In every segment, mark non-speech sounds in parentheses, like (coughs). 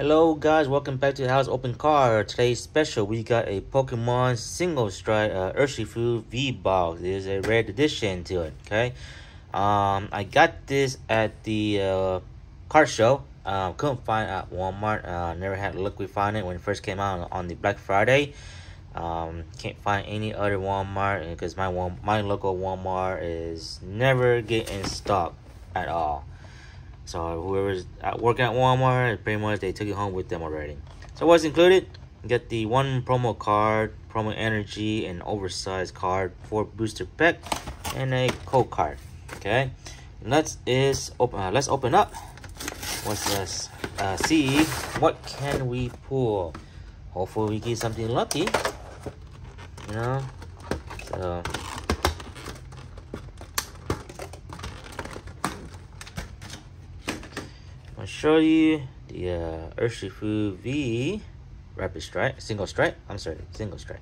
Hello guys, welcome back to the house open Car. Today's special, we got a Pokemon single strike uh, Urshifu V-Box. There's a red edition to it, okay? Um, I got this at the uh, card show. Uh, couldn't find at Walmart. Uh, never had luck we find it when it first came out on the Black Friday. Um, can't find any other Walmart because my my local Walmart is never getting stock at all. So whoever's at work at Walmart, pretty much they took it home with them already. So what's included? You get the one promo card, promo energy, an oversized card, for booster pack, and a code card. Okay, let's is open. Uh, let's open up. What's this? Uh, see what can we pull. Hopefully we get something lucky. You know, so I'll show you the uh, Urshifu V Rapid Strike, single strike. I'm sorry, single strike.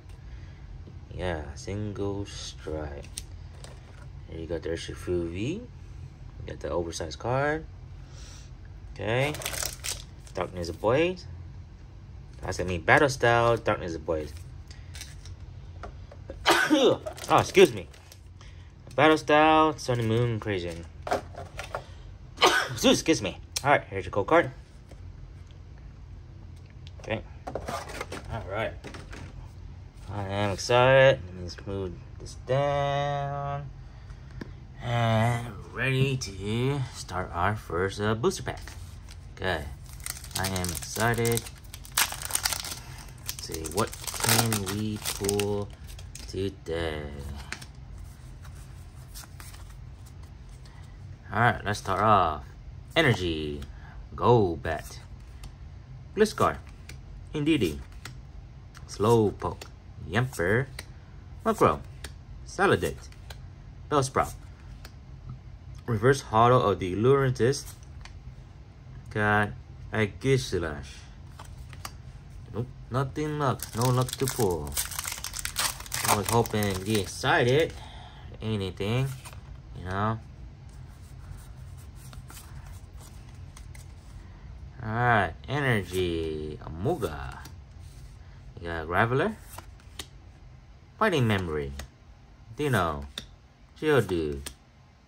Yeah, single strike. Here you got the Urshifu V. You got the oversized card. Okay. Darkness Ablaze. That's gonna mean battle style, Darkness Ablaze. (coughs) oh, excuse me. Battle style, Sunny Moon Crazy. (coughs) excuse me. Alright, here's your code card. Okay. Alright. I am excited. Let's move this down. And ready to start our first uh, booster pack. Okay. I am excited. Let's see, what can we pull today? Alright, let's start off. Energy, Golbat, Gliscor, Indeedee, Slowpoke, Yamper, Mukro, Salandit, Bellsprout, Reverse Holo of the Lurantis, got Aegislash. Nope, nothing luck, no luck to pull. I was hoping to get excited, anything, you know. Alright, energy, Amuga. You got Graveler, Fighting Memory, Dino, Geodude,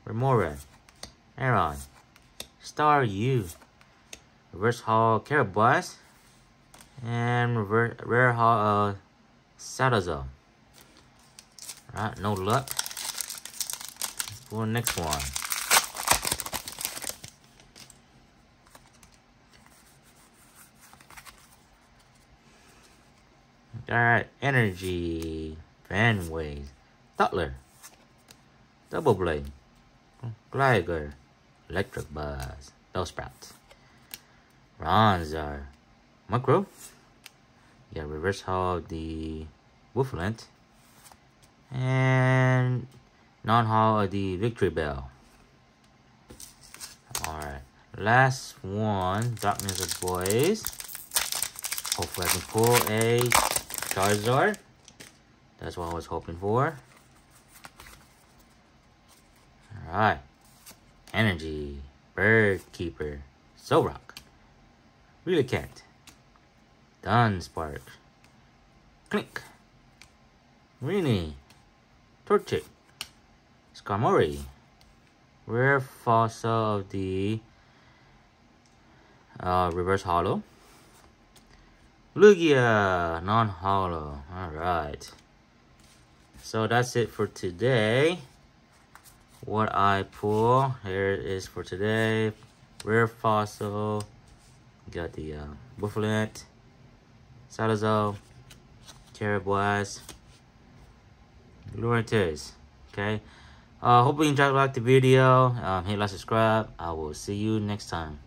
Remora, Aron, U, Reverse Hall Caraboss, and reverse, Rare Hall uh, Salazzle. Alright, no luck. Go the next one. Alright, Energy, Fanway, Tutler, Doublade, Gligar, Electabuzz, Bellsprout, Ronzar, Micro, yeah, Reverse Hog the Wolflant, and non-haul the Victreebel. Alright, last one, Darkness Boys. Hopefully I can pull a Charizard. That's what I was hoping for. Alright. Energy. Bird Keeper. Solrock. Relicanth. Dunsparce. Klink. Rini. Torchic. Skarmory. Rare fossil of the uh, reverse holo. Lugia, non-holo. Alright. So that's it for today. What I pull, here it is for today. Rare Fossil. Got the uh, Bufflet. Salazzle. Karrablast. Lurantis. Okay. Uh, hope you enjoyed like the video. Um, hit like, subscribe. I will see you next time.